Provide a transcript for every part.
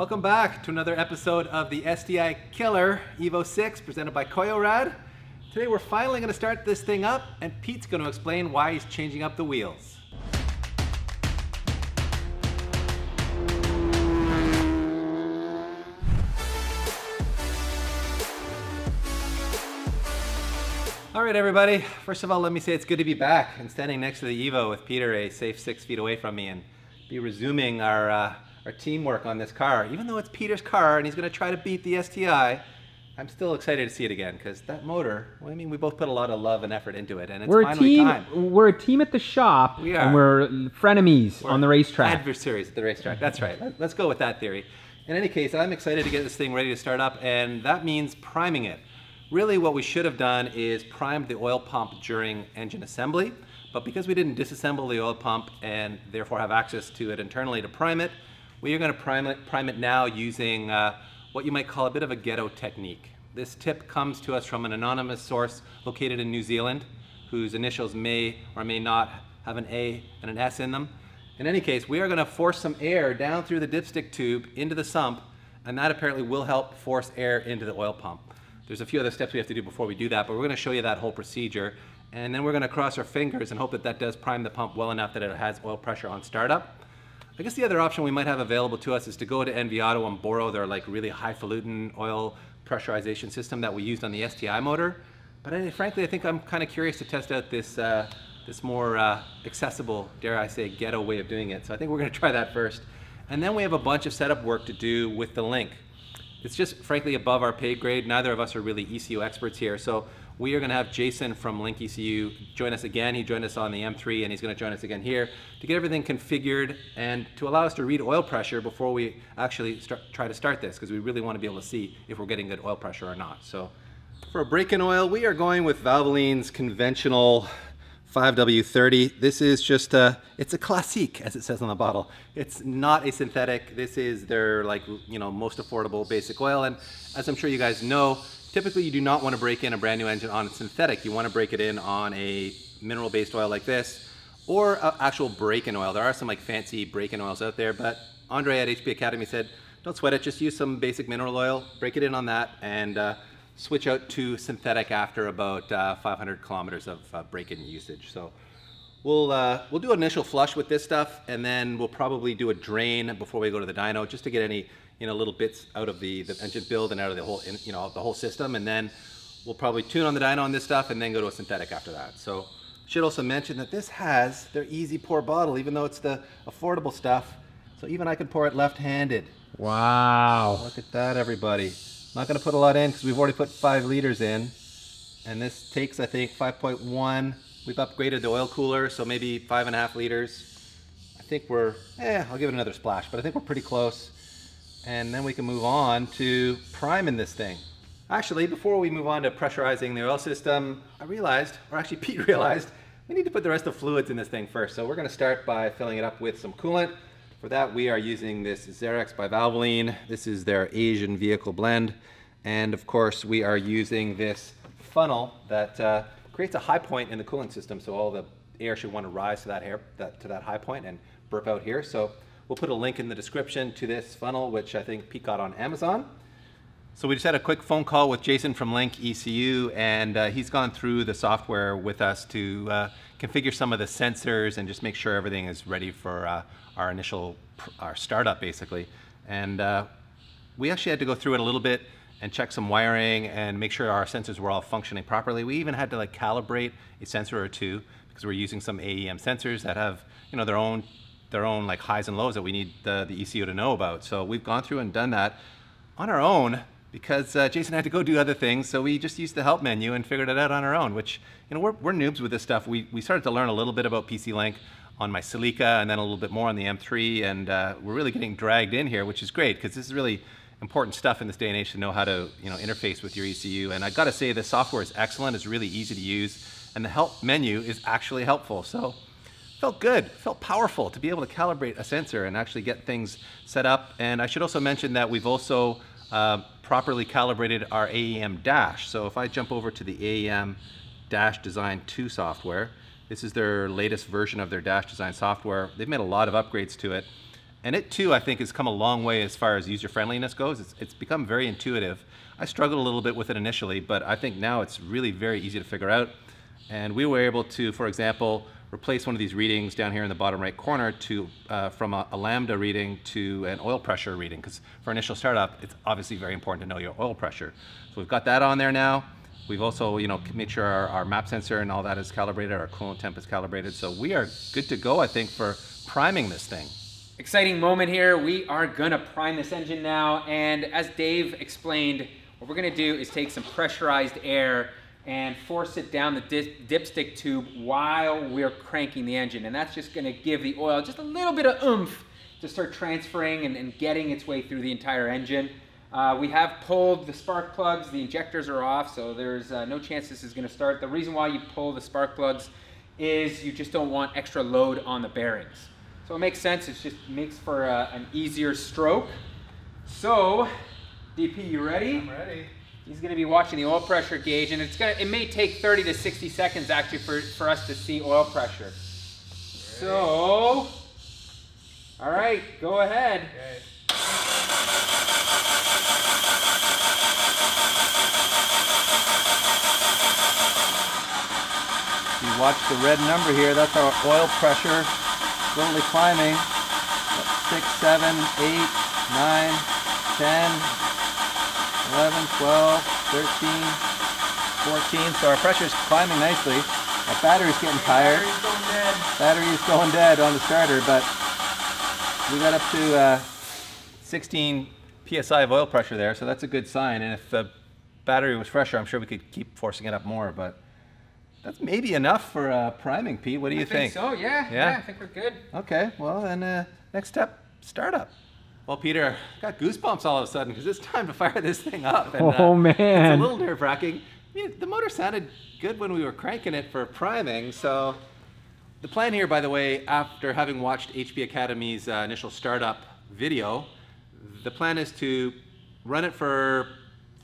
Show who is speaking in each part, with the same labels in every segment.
Speaker 1: Welcome back to another episode of the STI Killer Evo 6 presented by Koyorad. Today we're finally going to start this thing up and Pete's going to explain why he's changing up the wheels. All right, everybody. First of all, let me say it's good to be back and standing next to the Evo with Peter a safe six feet away from me and be resuming our, uh, our teamwork on this car. Even though it's Peter's car and he's going to try to beat the STI, I'm still excited to see it again because that motor, well, I mean, we both put a lot of love and effort into it and it's
Speaker 2: we're a team.
Speaker 1: time.
Speaker 2: We're a team at the shop,
Speaker 1: We are.
Speaker 2: and we're frenemies
Speaker 1: We're
Speaker 2: on the racetrack.
Speaker 1: Adversaries at the racetrack. That's right. Let's go with that theory. In any case, I'm excited to get this thing ready to start up, and that means priming it. Really, what we should have done is primed the oil pump during engine assembly, but because we didn't disassemble the oil pump and therefore have access to it internally to prime it, we are going to prime it, prime it now using uh, what you might call a bit of a ghetto technique. This tip comes to us from an anonymous source located in New Zealand, whose initials may or may not have an A and an S in them. In any case, we are going to force some air down through the dipstick tube into the sump, and that apparently will help force air into the oil pump. There's a few other steps we have to do before we do that, but we're going to show you that whole procedure. And then we're going to cross our fingers and hope that that does prime the pump well enough that it has oil pressure on startup. I guess the other option we might have available to us is to go to Enviado and borrow their like really highfalutin oil pressurization system that we used on the STI motor. But I, frankly, I think I'm kind of curious to test out this uh, this more uh, accessible, dare I say, ghetto way of doing it. So I think we're going to try that first. And then we have a bunch of setup work to do with the link. It's just frankly above our pay grade. Neither of us are really ECU experts here. So we are going to have Jason from Link ECU join us again. He joined us on the M3 and he's going to join us again here to get everything configured and to allow us to read oil pressure before we actually start, try to start this because we really want to be able to see if we're getting good oil pressure or not. So for a break-in oil, we are going with Valvoline's conventional 5W30. This is just a, it's a classique, as it says on the bottle. It's not a synthetic. This is their like, you know, most affordable basic oil. And as I'm sure you guys know, typically you do not want to break in a brand new engine on a synthetic. You want to break it in on a mineral-based oil like this, or a actual break-in oil. There are some like fancy break-in oils out there, but Andre at HP Academy said, don't sweat it, just use some basic mineral oil, break it in on that, and uh, switch out to synthetic after about uh, 500 kilometers of uh, break-in usage. So we'll uh, we'll do an initial flush with this stuff, and then we'll probably do a drain before we go to the dyno, just to get any you know little bits out of the, the engine build and out of the whole you know the whole system, and then we'll probably tune on the dyno on this stuff, and then go to a synthetic after that. So should also mention that this has their easy pour bottle, even though it's the affordable stuff. So even I can pour it left-handed.
Speaker 2: Wow.
Speaker 1: Look at that, everybody. Not going to put a lot in because we've already put five liters in. And this takes, I think, 5.1. We've upgraded the oil cooler, so maybe five and a half liters. I think we're, eh, I'll give it another splash, but I think we're pretty close. And then we can move on to priming this thing. Actually, before we move on to pressurizing the oil system, I realized, or actually Pete realized, we need to put the rest of the fluids in this thing first. So we're going to start by filling it up with some coolant. For that, we are using this Zerex by Valvoline. This is their Asian vehicle blend. And of course, we are using this funnel that uh, creates a high point in the coolant system. So all the air should want to rise to that, air, that, to that high point and burp out here. So we'll put a link in the description to this funnel, which I think Pete got on Amazon. So we just had a quick phone call with Jason from Link ECU, and uh, he's gone through the software with us to uh, configure some of the sensors and just make sure everything is ready for uh, our initial our startup, basically. And uh, we actually had to go through it a little bit and check some wiring and make sure our sensors were all functioning properly. We even had to like calibrate a sensor or two because we're using some AEM sensors that have you know their own their own like highs and lows that we need the, the ECU to know about. So we've gone through and done that on our own because uh, Jason had to go do other things. So we just used the help menu and figured it out on our own, which, you know, we're, we're noobs with this stuff. We, we started to learn a little bit about PC Link on my Celica and then a little bit more on the M3. And uh, we're really getting dragged in here, which is great because this is really important stuff in this day and age to know how to, you know, interface with your ECU. And I gotta say, the software is excellent. It's really easy to use. And the help menu is actually helpful. So felt good, felt powerful to be able to calibrate a sensor and actually get things set up. And I should also mention that we've also uh, properly calibrated our AEM dash. So if I jump over to the AEM Dash Design 2 software, this is their latest version of their Dash Design software. They've made a lot of upgrades to it. and it too, I think, has come a long way as far as user friendliness goes. It's, it's become very intuitive. I struggled a little bit with it initially, but I think now it's really very easy to figure out. And we were able to, for example, replace one of these readings down here in the bottom right corner to uh, from a, a, lambda reading to an oil pressure reading because for initial startup it's obviously very important to know your oil pressure. So we've got that on there now. We've also you know made sure our, our map sensor and all that is calibrated our coolant temp is calibrated. So we are good to go i think for priming this thing.
Speaker 3: Exciting moment here. We are gonna prime this engine now. And as dave explained what we're gonna do is take some pressurized air and force it down the dipstick tube while we're cranking the engine. And that's just gonna give the oil just a little bit of oomph to start transferring and, and getting its way through the entire engine. Uh, we have pulled the spark plugs, the injectors are off, so there's uh, no chance this is gonna start. The reason why you pull the spark plugs is you just don't want extra load on the bearings. So it makes sense, it just makes for uh, an easier stroke. So, DP, you ready?
Speaker 1: I'm ready.
Speaker 3: He's going to be watching the oil pressure gauge, and it's gonna, it may take 30 to 60 seconds actually for, for us to see oil pressure. So, all right, go ahead. Okay.
Speaker 1: You watch the red number here, that's our oil pressure slowly climbing. Six, seven, eight, nine, ten, 11, 12, 13, 14. So our pressure is climbing nicely. Our battery's getting tired.
Speaker 3: Battery's going dead.
Speaker 1: Battery's going dead on the starter, but we got up to uh, 16 psi of oil pressure there, so that's a good sign. And if the battery was fresher, I'm sure we could keep forcing it up more, but that's maybe enough for uh, priming, Pete. What do you
Speaker 3: I think? so, yeah, yeah. Yeah, I think we're good.
Speaker 1: Okay, well then uh, next step, startup. Well, Peter, got goosebumps all of a sudden because it's time to fire this thing up.
Speaker 2: And, oh, uh, man.
Speaker 1: It's a little nerve wracking. I mean, the motor sounded good when we were cranking it for priming. So, the plan here, by the way, after having watched HP Academy's uh, initial startup video, the plan is to run it for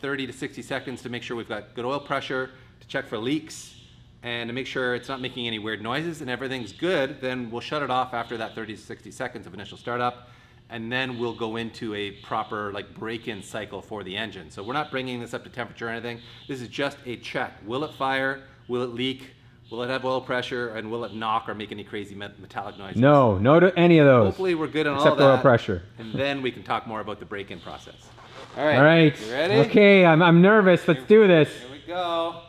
Speaker 1: 30 to 60 seconds to make sure we've got good oil pressure, to check for leaks, and to make sure it's not making any weird noises and everything's good, then we'll shut it off after that 30 to 60 seconds of initial startup and then we'll go into a proper like break-in cycle for the engine. So we're not bringing this up to temperature or anything. This is just a check. Will it fire? Will it leak? Will it have oil pressure? And will it knock or make any crazy metallic noises?
Speaker 2: No, no to any of those.
Speaker 1: Hopefully we're good on
Speaker 2: except
Speaker 1: all that.
Speaker 2: Except oil pressure.
Speaker 1: And then we can talk more about the break-in process. All right.
Speaker 2: All right.
Speaker 1: You ready?
Speaker 2: Okay, I'm, I'm nervous. Let's do this.
Speaker 1: Here we go.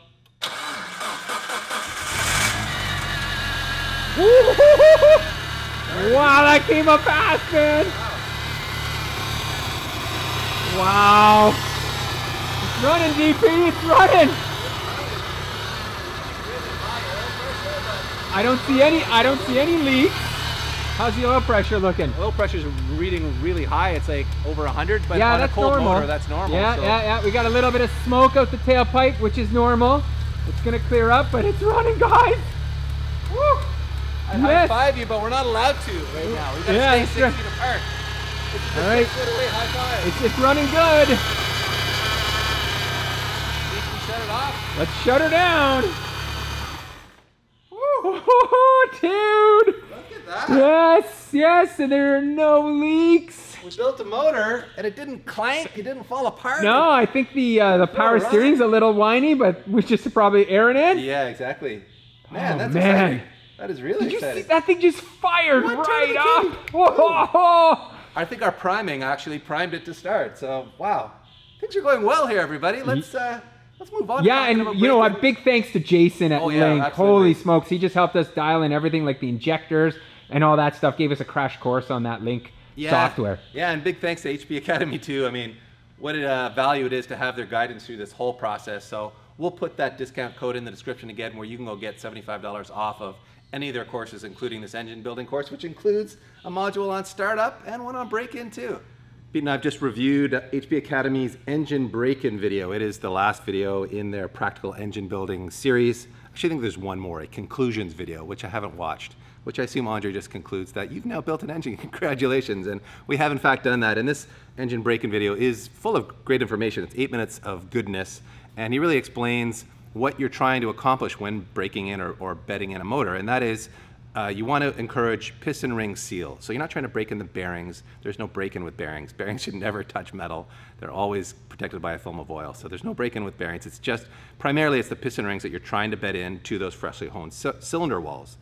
Speaker 2: wow, that came up fast, man. Wow. It's running, DP. It's running. I don't see any. I don't see any leaks. How's the oil pressure looking?
Speaker 1: Oil pressure is reading really high. It's like over 100, but yeah, on that's a cold normal. motor, that's normal.
Speaker 2: Yeah, so. yeah, yeah. We got a little bit of smoke out the tailpipe, which is normal. It's gonna clear up, but it's running, guys.
Speaker 1: Woo! I yes. high five you, but we're not allowed to right now. We gotta yeah, stay six feet apart.
Speaker 2: All right. It's, it's running good.
Speaker 1: shut it off?
Speaker 2: Let's shut her down. Dude.
Speaker 1: Look at that.
Speaker 2: Yes, yes, and there are no leaks.
Speaker 1: We built a motor and it didn't clank, it didn't fall apart.
Speaker 2: No, I think the uh, the power steering's a little whiny, but we just probably airing it.
Speaker 1: Yeah, exactly. Man, oh, that's man. exciting. That is really
Speaker 2: Did
Speaker 1: exciting.
Speaker 2: See, that thing just fired One right up. Whoa.
Speaker 1: I think our priming actually primed it to start. So wow, things are going well here, everybody. Let's uh, let's move on.
Speaker 2: Yeah, and you know, a big thanks to Jason at oh, yeah, Link. Holy smokes, he just helped us dial in everything like the injectors and all that stuff. Gave us a crash course on that Link yeah, software.
Speaker 1: Yeah, and big thanks to HP Academy too. I mean, what a uh, value it is to have their guidance through this whole process. So we'll put that discount code in the description again, where you can go get $75 off of any of their courses, including this engine building course, which includes a module on startup and one on break-in too. Pete and I've just reviewed HP Academy's engine break-in video. It is the last video in their practical engine building series. Actually, I think there's one more, a conclusions video, which I haven't watched, which I assume Andre just concludes that you've now built an engine. Congratulations. And we have in fact done that. And this engine break-in video is full of great information. It's eight minutes of goodness. And he really explains what you're trying to accomplish when breaking in or, or bedding in a motor, and that is uh, you want to encourage piston ring seal. So you're not trying to break in the bearings. There's no break-in with bearings. Bearings should never touch metal. They're always protected by a film of oil. So there's no break-in with bearings. It's just, primarily it's the piston rings that you're trying to bed in to those freshly honed cylinder walls.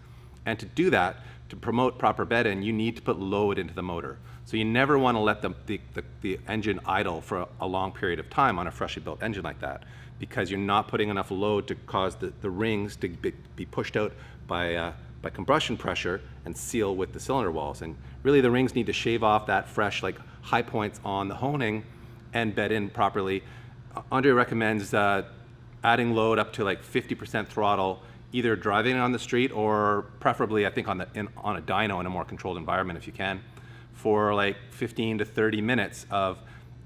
Speaker 1: And to do that, to promote proper bed in, you need to put load into the motor. So you never want to let the, the, the, the engine idle for a, a, long period of time on a freshly built engine like that because you're not putting enough load to cause the, the rings to be, be pushed out by uh, by combustion pressure and seal with the cylinder walls. And really the rings need to shave off that fresh like high points on the honing and bed in properly. Andre recommends uh, adding load up to like 50% throttle, either driving on the street or preferably I think on, the, in, on a dyno in a more controlled environment if you can, for like 15 to 30 minutes of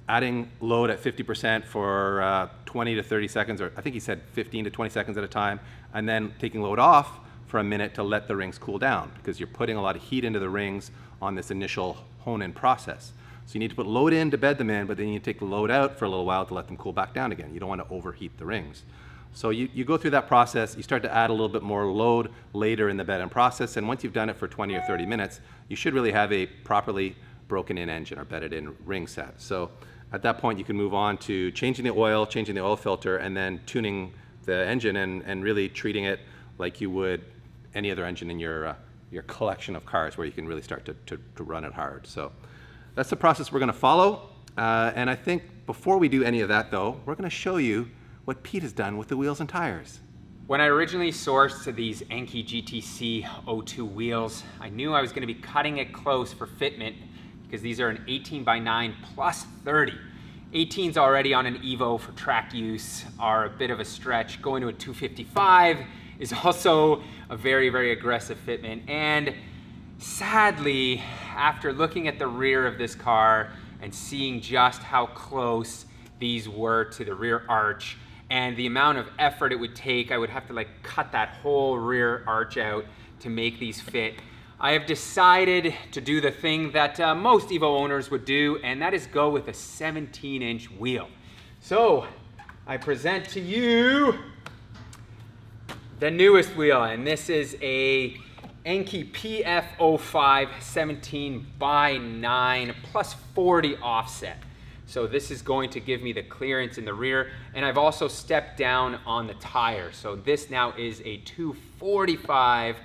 Speaker 1: adding load at 50% for uh, 20 to 30 seconds, or I think he said 15 to 20 seconds at a time, and then taking load off for a minute to let the rings cool down because you're putting a lot of heat into the rings on this initial hone-in process. So you need to put load in to bed them in, but then you take the load out for a little while to let them cool back down again. You don't want to overheat the rings. So you, you go through that process, you start to add a little bit more load later in the bed and process, and once you've done it for 20 or 30 minutes, you should really have a properly broken in engine or bedded in ring set. So at that point you can move on to changing the oil, changing the oil filter, and then tuning the engine and, and really treating it like you would any other engine in your, uh, your collection of cars where you can really start to, to, to run it hard. So that's the process we're going to follow. Uh, and I think before we do any of that though, we're going to show you what Pete has done with the wheels and tires.
Speaker 3: When I originally sourced these Enkei GTC 02 wheels, I knew I was going to be cutting it close for fitment because these are an 18 by 9 plus 30. 18s already on an Evo for track use are a bit of a stretch. Going to a 255 is also a very, very aggressive fitment. And sadly, after looking at the rear of this car and seeing just how close these were to the rear arch and the amount of effort it would take, I would have to like cut that whole rear arch out to make these fit. I have decided to do the thing that uh, most Evo owners would do, and that is go with a 17 inch wheel. So I present to you the newest wheel, and this is a Enkei PF05 17 by 9 plus 40 offset. So this is going to give me the clearance in the rear, and I've also stepped down on the tire. So this now is a 245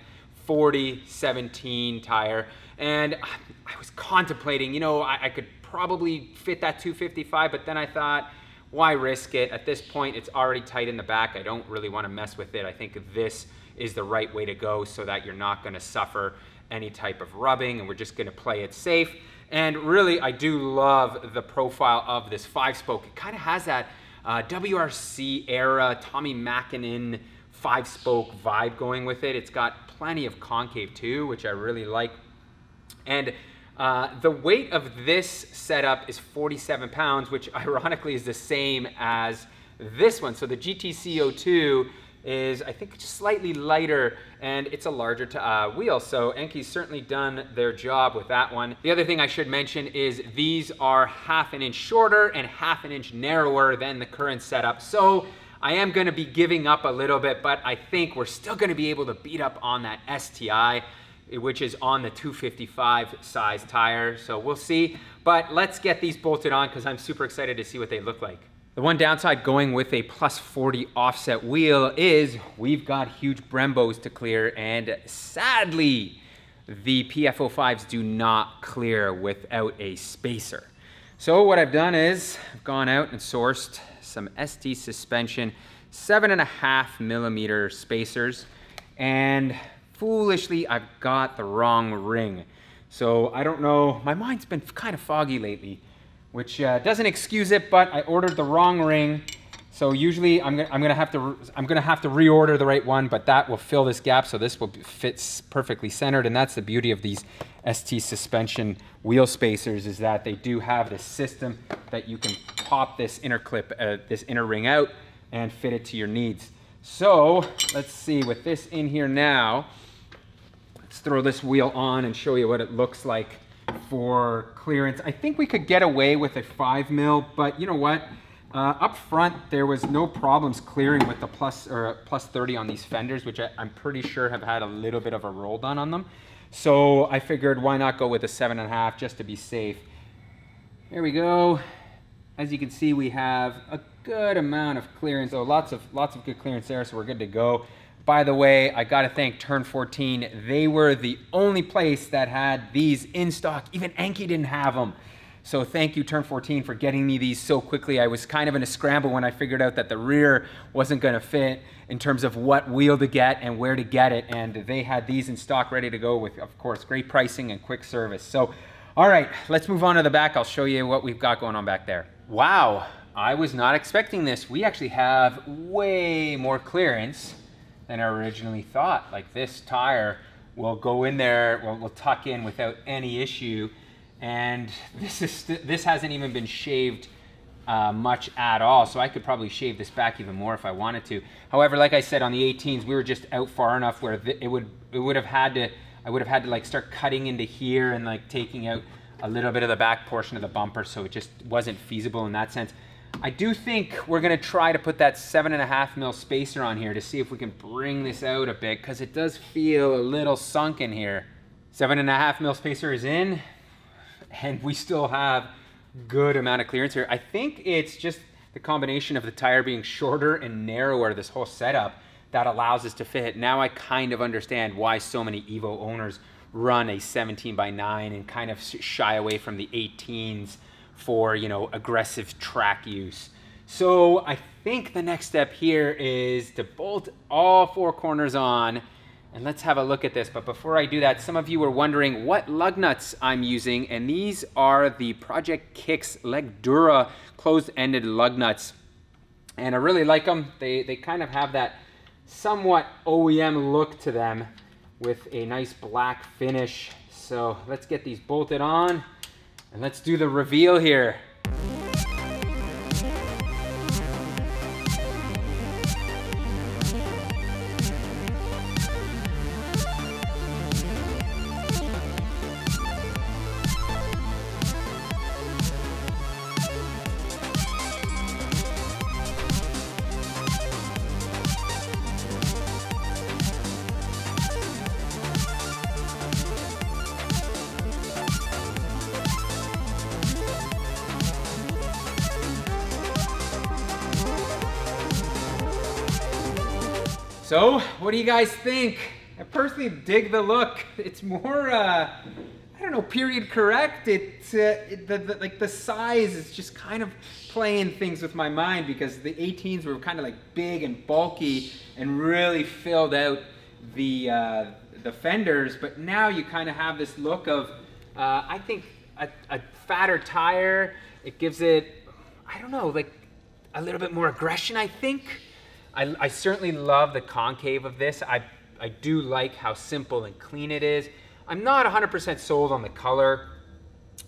Speaker 3: 40 17 tire, and I was contemplating, you know, I, I could probably fit that 255, but then I thought, why risk it? At this point, it's already tight in the back. I don't really want to mess with it. I think this is the right way to go so that you're not going to suffer any type of rubbing and we're just going to play it safe. And really, I do love the profile of this five spoke. It kind of has that uh, WRC era Tommi Mäkinen five spoke vibe going with it. It's got plenty of concave too, which I really like. And uh, the weight of this setup is 47 pounds, which ironically is the same as this one. So the GTC02 is, I think, slightly lighter and it's a larger uh, wheel. So Enkei's certainly done their job with that one. The other thing I should mention is these are half an inch shorter and half an inch narrower than the current setup. So I am gonna be giving up a little bit, but I think we're still gonna be able to beat up on that STI which is on the 255 size tire. So we'll see, but let's get these bolted on because I'm super excited to see what they look like. The one downside going with a plus 40 offset wheel is we've got huge Brembos to clear and sadly, the PF05s do not clear without a spacer. So what I've done is I've gone out and sourced some ST suspension seven and a half millimeter spacers and foolishly, I've got the wrong ring. So I don't know, my mind's been kind of foggy lately, which uh, doesn't excuse it, but I ordered the wrong ring. So usually I'm gonna, I'm gonna have to I'm gonna have to reorder the right one, but that will fill this gap. So this will fit perfectly centered, and that's the beauty of these ST suspension wheel spacers is that they do have this system that you can pop this inner clip, uh, this inner ring out, and fit it to your needs. So let's see with this in here now. Let's throw this wheel on and show you what it looks like for clearance. I think we could get away with a five mil, but you know what? Uh, up front, there was no problems clearing with the plus or plus 30 on these fenders, which I, am pretty sure have had a little bit of a roll done on them. So I figured why not go with a seven and a half just to be safe. Here we go. As you can see, we have a good amount of clearance. Oh, lots of lots of good clearance there, so we're good to go. By the way, I gotta thank Turn 14. They were the only place that had these in stock. Even Enkei didn't have them. So thank you, Turn 14, for getting me these so quickly. I was kind of in a scramble when I figured out that the rear wasn't gonna fit in terms of what wheel to get and where to get it. And they had these in stock ready to go with, of course, great pricing and quick service. So, all right, let's move on to the back. I'll show you what we've got going on back there. Wow, I was not expecting this. We actually have way more clearance than I originally thought. Like this tire will go in there, will, will tuck in without any issue and this is this hasn't even been shaved uh, much at all. So I could probably shave this back even more if I wanted to. However, like I said, on the 18s, we were just out far enough where it would it would have had to I would have had to like start cutting into here and like taking out a little bit of the back portion of the bumper. So it just wasn't feasible in that sense. I do think we're gonna try to put that seven and a half mil spacer on here to see if we can bring this out a bit because it does feel a little sunken here. Seven and a half mil spacer is in and we still have good amount of clearance here. I think it's just the combination of the tire being shorter and narrower, this whole setup, that allows us to fit. Now I kind of understand why so many Evo owners run a 17 by 9 and kind of shy away from the 18s for, you know, aggressive track use. So I think the next step here is to bolt all four corners on and let's have a look at this. But before I do that, some of you were wondering what lug nuts I'm using. And these are the Project Kics Leggdura closed-ended lug nuts. And I really like them. They, they kind of have that somewhat OEM look to them with a nice black finish. So let's get these bolted on and let's do the reveal here. So, what do you guys think? I personally dig the look. It's more, uh, I don't know, period correct. It's uh, it, the, the, like the size is just kind of playing things with my mind because the 18s were kind of like big and bulky and really filled out the uh, the fenders. But now you kind of have this look of, uh, I think, a, a fatter tire. It gives it, I don't know, like a little bit more aggression. I think. I, I certainly love the concave of this. I, I do like how simple and clean it is. I'm not 100% sold on the color.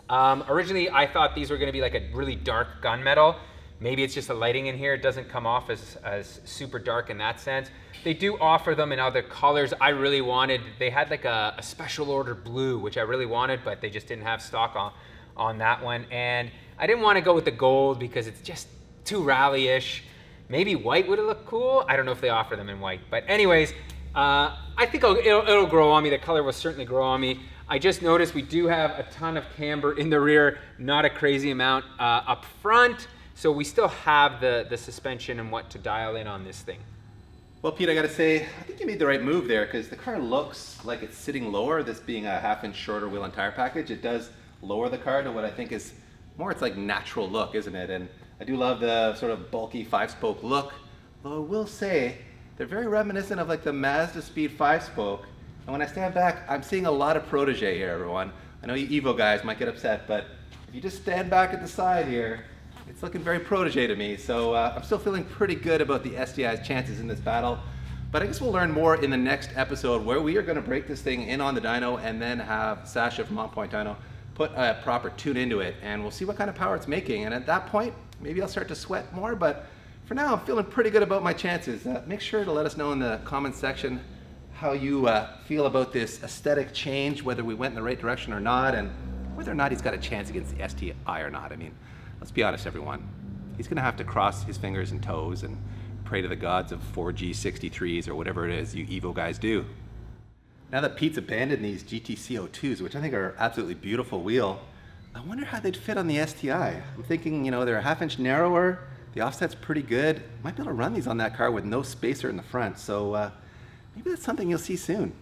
Speaker 3: Um, originally, I thought these were gonna be like a really dark gunmetal. Maybe it's just the lighting in here. It doesn't come off as, as super dark in that sense. They do offer them in other colors. I really wanted, they had like a, a special order blue, which I really wanted, but they just didn't have stock on, on that one. And I didn't want to go with the gold because it's just too rally-ish. Maybe white would have looked cool. I don't know if they offer them in white. But anyways, uh, I think it'll, it'll, it'll, grow on me. The color will certainly grow on me. I just noticed we do have a ton of camber in the rear, not a crazy amount uh, up front. So we still have the, the suspension and what to dial in on this thing.
Speaker 1: Well, Pete, I gotta say, I think you made the right move there because the car looks like it's sitting lower, this being a half inch shorter wheel and tire package. It does lower the car to what I think is more it's like natural look, isn't it? And I do love the sort of bulky five-spoke look, though I will say they're very reminiscent of like the Mazda Speed five-spoke. And when I stand back, I'm seeing a lot of protege here, everyone. I know you Evo guys might get upset, but if you just stand back at the side here, it's looking very protege to me. So uh, I'm still feeling pretty good about the STI's chances in this battle. But I guess we'll learn more in the next episode where we are going to break this thing in on the dyno and then have Sasha from On Point Dyno put a proper tune into it and we'll see what kind of power it's making. And at that point, maybe I'll start to sweat more, but for now, I'm feeling pretty good about my chances. Uh, make sure to let us know in the comments section how you uh, feel about this aesthetic change, whether we went in the right direction or not, and whether or not he's got a chance against the STI or not. I mean, let's be honest, everyone. he's going to have to cross his fingers and toes and pray to the gods of 4G63s or whatever it is you Evo guys do. Now that Pete's abandoned these GTC02s, which I think are absolutely beautiful wheel, I wonder how they'd fit on the STI. I'm thinking, you know, they're a half inch narrower, the offset's pretty good. Might be able to run these on that car with no spacer in the front, so uh, maybe that's something you'll see soon.